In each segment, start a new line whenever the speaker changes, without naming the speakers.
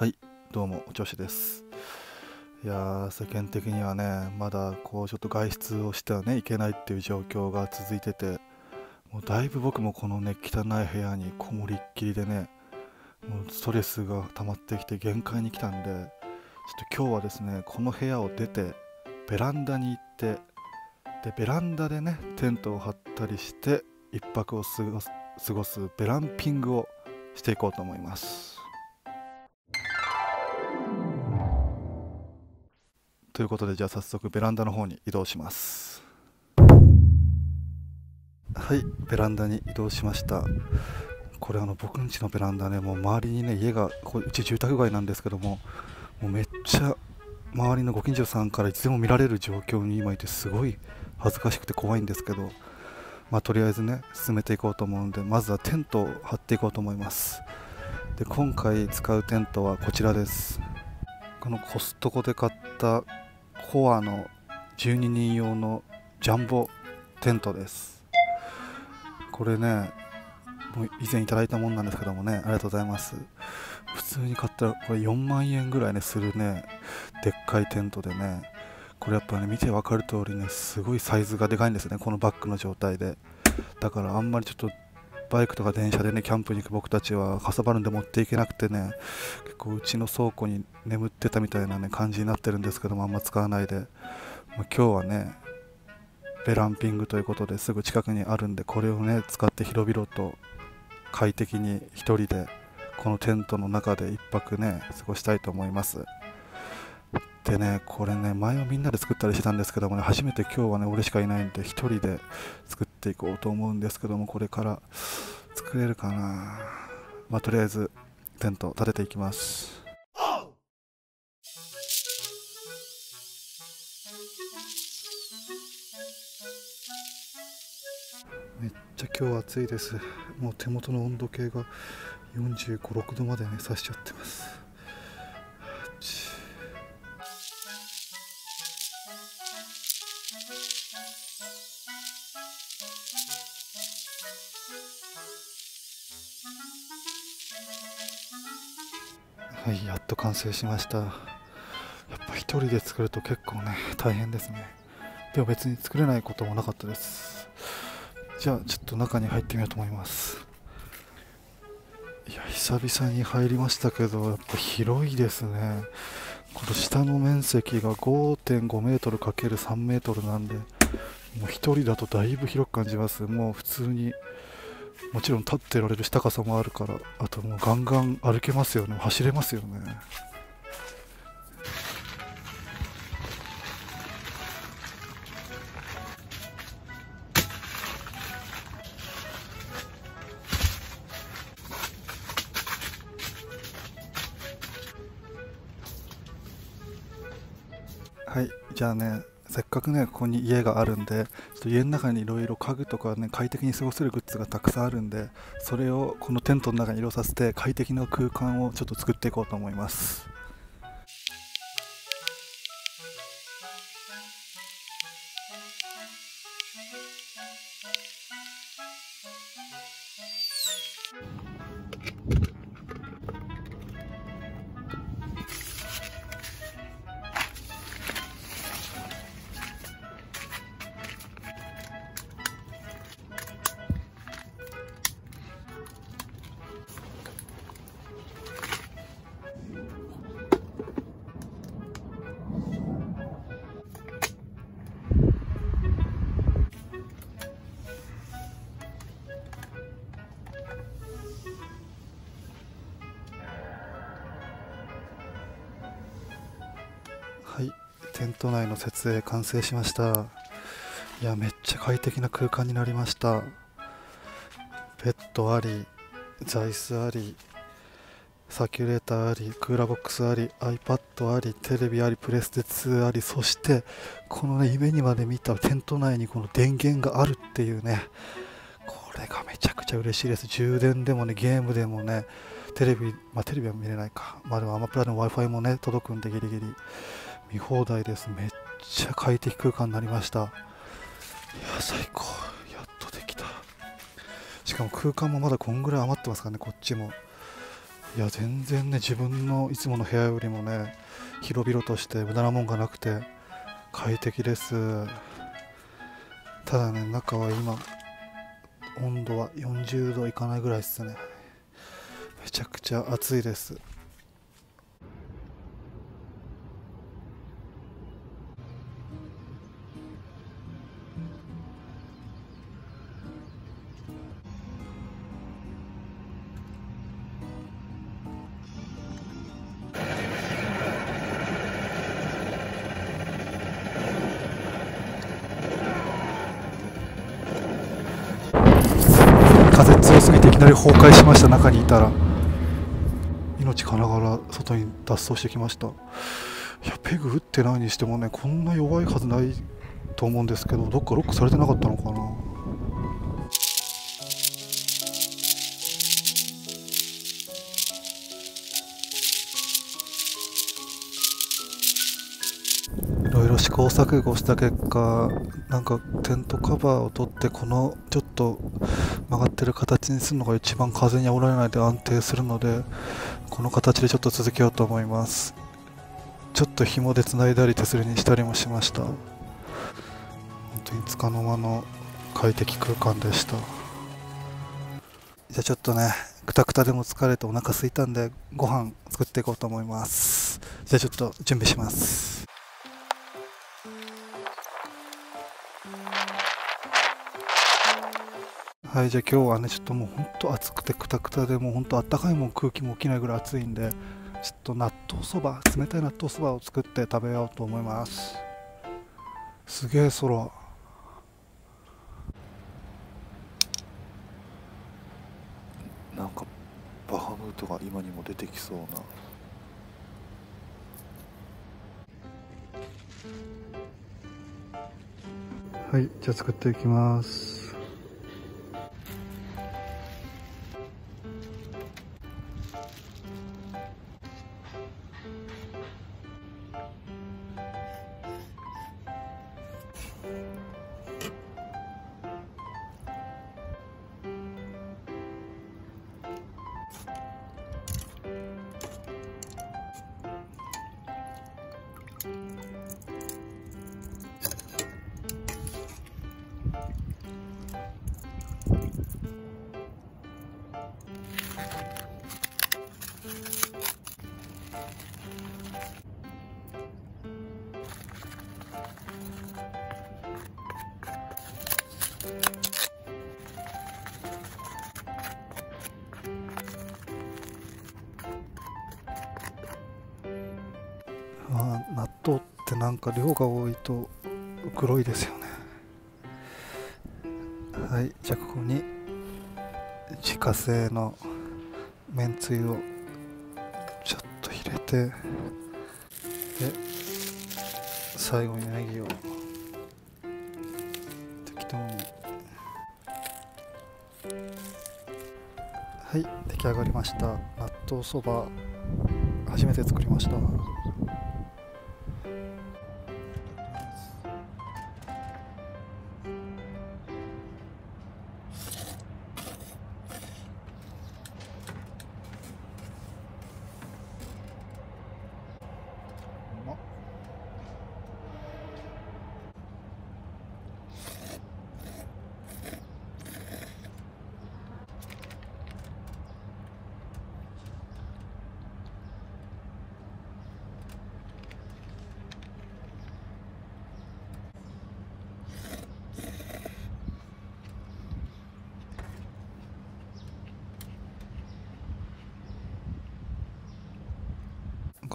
はいどうもお調子です。いやー世間的にはねまだこうちょっと外出をしてはねいけないっていう状況が続いててもうだいぶ僕もこのね汚い部屋にこもりっきりでねもうストレスが溜まってきて限界に来たんでちょっと今日はですねこの部屋を出てベランダに行ってでベランダでねテントを張ったりして一泊を過ごすベランピングをしていこうと思います。ということでじゃあ早速ベランダの方に移動します。はいベランダに移動しました。これあの僕ん家のベランダねもう周りにね家がこうち住宅街なんですけどももうめっちゃ周りのご近所さんからいつでも見られる状況に今いてすごい恥ずかしくて怖いんですけどまあとりあえずね進めていこうと思うんでまずはテントを張っていこうと思います。で今回使うテントはこちらです。このコストコで買ったコアの12人用のジャンボテントです。これねもう以前いただいたもんなんですけどもねありがとうございます。普通に買ったらこれ4万円ぐらいねするねでっかいテントでね。これやっぱね見て分かる通りねすごいサイズがでかいんですねこのバッグの状態で。だからあんまりちょっとバイクとか電車でねキャンプに行く僕たちはかさばるんで持っていけなくてね結構うちの倉庫に眠ってたみたいなね感じになってるんですけどもあんま使わないで、まあ、今日はねベランピングということですぐ近くにあるんでこれをね使って広々と快適に1人でこのテントの中で1泊ね過ごしたいと思います。でねこれね前はみんなで作ったりしてたんですけどもね初めて今日はね俺しかいないんで1人で作っていこうと思うんですけどもこれから作れるかな。まあとりあえずテント立てていきます。めっちゃ今日暑いです。もう手元の温度計が45、6度までねさしちゃってます。はいやっと完成しました。やっぱ一人で作ると結構ね大変ですね。でも別に作れないこともなかったです。じゃあちょっと中に入ってみようと思います。いや久々に入りましたけどやっぱ広いですね。この下の面積が5.5メートル ×3 メートルなんでもう1人だとだいぶ広く感じます。もう普通にもちろん立ってられるし高さもあるからあともうガンガン歩けますよね。走れますよね。はいじゃあねせっかくねここに家があるんでちょっと家の中にいろいろ家具とかね快適に過ごせるグッズがたくさんあるんでそれをこのテントの中に移動させて快適な空間をちょっと作っていこうと思います。テント内の設営完成しました。いやめっちゃ快適な空間になりました。ベッドあり座椅子ありサーキュレーターありクーラーボックスあり iPad ありテレビありプレステ2ありそしてこのね夢にまで見たテント内にこの電源があるっていうねこれがめちゃくちゃ嬉しいです。充電でもねゲームでもねテレビまあテレビは見れないか。まあでもアマプラの Wi-Fi もね届くんでギリギリ。見放題です。めっちゃ快適空間になりました。いや最高。やっとできた。しかも空間もまだこんぐらい余ってますからねこっちも。いや全然ね自分のいつもの部屋よりもね広々として無駄なもんがなくて快適です。ただね中は今温度は40度いかないぐらいですね。めちゃくちゃ暑いです。なり崩壊しました。中にいたら。命かながら外に脱走してきました。いやペグ打ってないにしてもねこんな弱いはずないと思うんですけどどっかロックされてなかったのかな。いろいろ試行錯誤した結果なんかテントカバーを取ってこのちょっと曲がってる形にするのが一番風に煽られないで安定するのでこの形でちょっと続けようと思います。ちょっと紐でつないだり手すりにしたりもしました。本当につかの間の快適空間でした。じゃあちょっとねくたくたでも疲れてお腹空いたんでご飯作っていこうと思います。じゃあちょっと準備します。はいじゃあ今日はねちょっともうほんと暑くてくたくたでもうほんとあったかいもん空気も起きないぐらい暑いんでちょっと納豆そば冷たい納豆そばを作って食べようと思います。すげえ空なんかバハムートが今にも出てきそうな。はいじゃあ作っていきますまあ納豆ってなんか量が多いと黒いですよね。はいじゃあここに自家製のめんつゆをちょっと入れてで最後にネギを適当に。はい出来上がりました。納豆そば初めて作りました。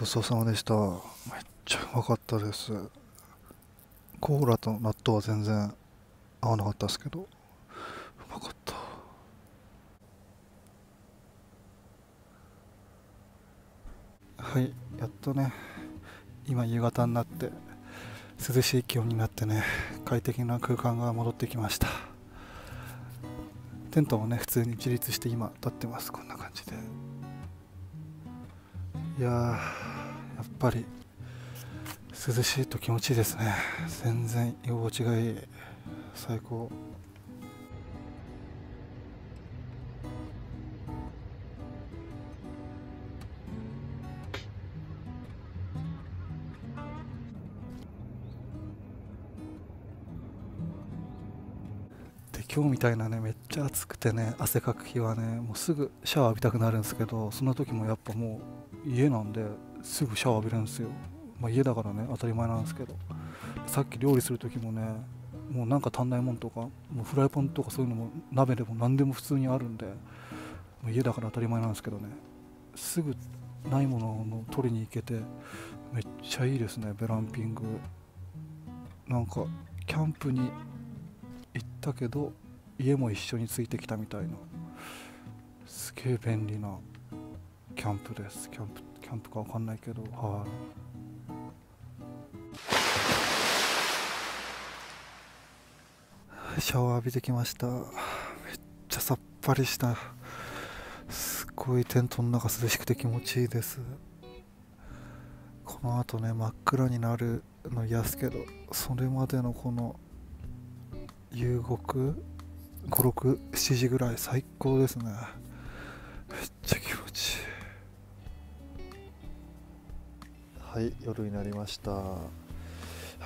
ちそうさまでした。めっちゃうまかったです。コーラと納豆は全然合わなかったですけど。うまかった。はいやっとね今夕方になって涼しい気温になってね快適な空間が戻ってきました。テントもね普通に自立して今立ってます。こんな感じで。いやぱり涼しいと気持ちいいですね。全然居心地がいい。最高。今日みたいなねめっちゃ暑くてね汗かく日はねもうすぐシャワー浴びたくなるんですけどそんな時もやっぱもう家なんですぐシャワー浴びるんですよ、まあ、家だからね当たり前なんですけど。さっき料理する時もねもうなんか足んないもんとかもうフライパンとかそういうのも鍋でも何でも普通にあるんでもう家だから当たり前なんですけどね。すぐないものを取りに行けてめっちゃいいですねベランピング。なんかキャンプに行ったけど家も一緒についてきたみたいな。すげえ便利なキャンプですキャンプって。キャンプか分かんないけどはい。シャワー浴びてきました。めっちゃさっぱりした。すごいテントの中涼しくて気持ちいいです。このあとね真っ暗になるの嫌すけどそれまでのこの夕刻567時ぐらい最高ですね。はい夜になりました。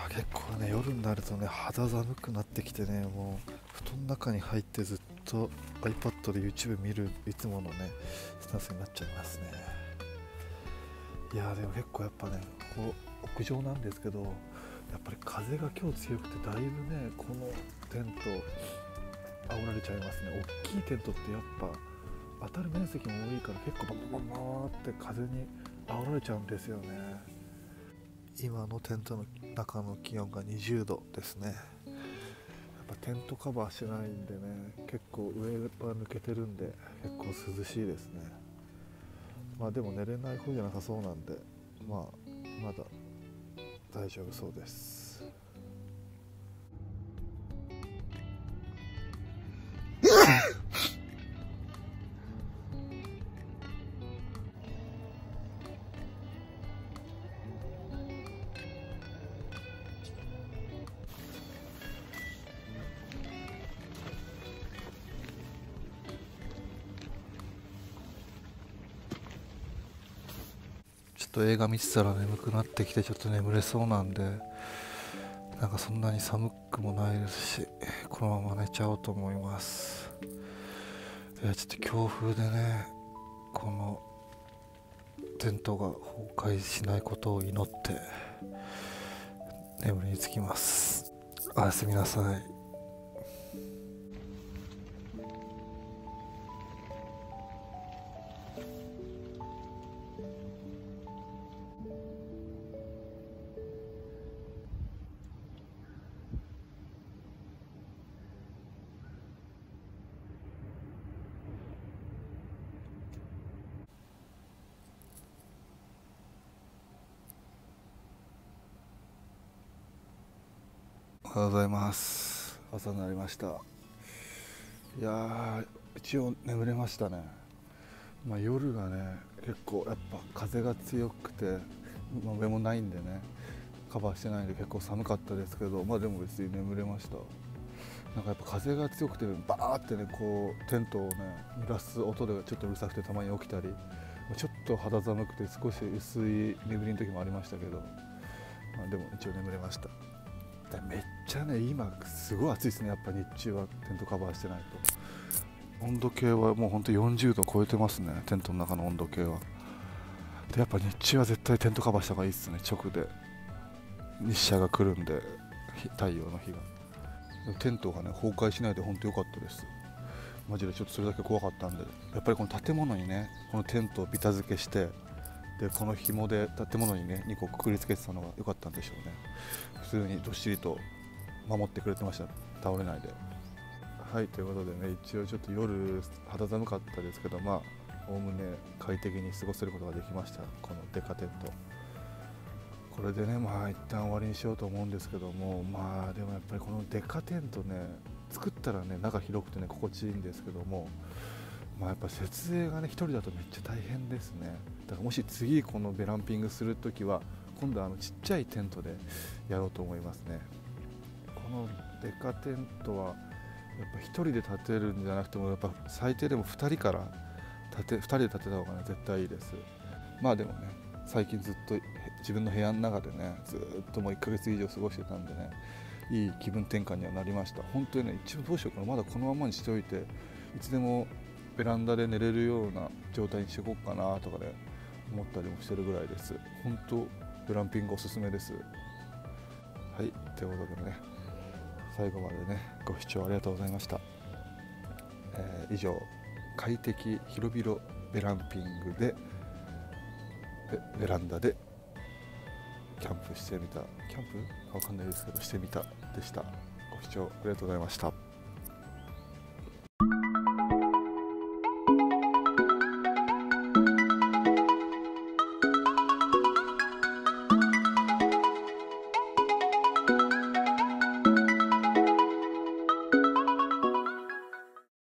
結構ね夜になるとね肌寒くなってきてねもう布団の中に入ってずっと iPad で YouTube 見るいつものねスタンスになっちゃいますね。いやでも結構やっぱねこう屋上なんですけどやっぱり風が今日強くてだいぶねこのテント煽られちゃいますね。大きいテントってやっぱ当たる面積も多いから結構ババババって風に煽られちゃうんですよね。今のテントの中の気温が20度ですね。やっぱテントカバーしないんでね結構上は抜けてるんで結構涼しいですね。まあでも寝れない方じゃなさそうなんでまあまだ大丈夫そうです。っと映画見てたら眠くなってきてちょっと眠れそうなんでなんかそんなに寒くもないですしこのまま寝ちゃおうと思います。いやちょっと強風でねこのテントが崩壊しないことを祈って眠りにつきます。おやすみなさい。おはようございます。朝になりました。いや一応眠れましたね。まあ、夜がね結構やっぱ風が強くて、まあ、上もないんでねカバーしてないんで結構寒かったですけどまあでも別に眠れました。なんかやっぱ風が強くてバーってねこうテントをね揺らす音でちょっとうるさくてたまに起きたりちょっと肌寒くて少し薄い眠りの時もありましたけど、まあ、でも一応眠れました。めっちゃね今すごい暑いですね。やっぱ日中はテントカバーしてないと。温度計はもうほんと40度超えてますね。テントの中の温度計は。でやっぱ日中は絶対テントカバーした方がいいですね。直で。日射が来るんで太陽の日が。テントがね崩壊しないで本当良かったです。マジでちょっとそれだけ怖かったんで。やっぱりこの建物にねこのテントをビタ付けしてでこの紐で建物にね2個くくりつけてたのが良かったんでしょうね。普通にどっしりと守ってくれてました。倒れないで。はいということでね一応ちょっと夜肌寒かったですけどまあおおむね快適に過ごせることができました。このデカテント。これでねまあ一旦終わりにしようと思うんですけどもまあでもやっぱりこのデカテントね作ったらね中広くてね心地いいんですけどもまあ、やっぱ設営がね1人だとめっちゃ大変ですね。だからもし次このベランピングするときは今度はあのちっちゃいテントでやろうと思いますね。このデカテントはやっぱ1人で建てるんじゃなくてもやっぱ最低でも2人から建て2人で建てた方がね絶対いいです。まあでもね最近ずっと自分の部屋の中でねずっともう1ヶ月以上過ごしてたんでねいい気分転換にはなりました。本当にね一応どうしようかな。まだこのままにしておいていつでもベランダで寝れるような状態にしていこうかなとかね思ったりもしてるぐらいです。本当グランピングおすすめです。はいということでね最後までねご視聴ありがとうございました、えー、以上快適広々ベランピングでベランダでキャンプしてみた。キャンプ？わかんないですけどしてみたでした。ご視聴ありがとうございました。